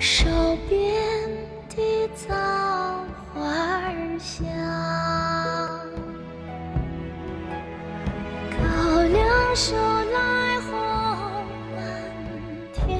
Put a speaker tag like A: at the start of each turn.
A: 手边的枣花香高粱熟来红满天